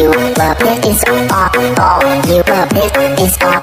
you love this. it's all. You love this. it's all.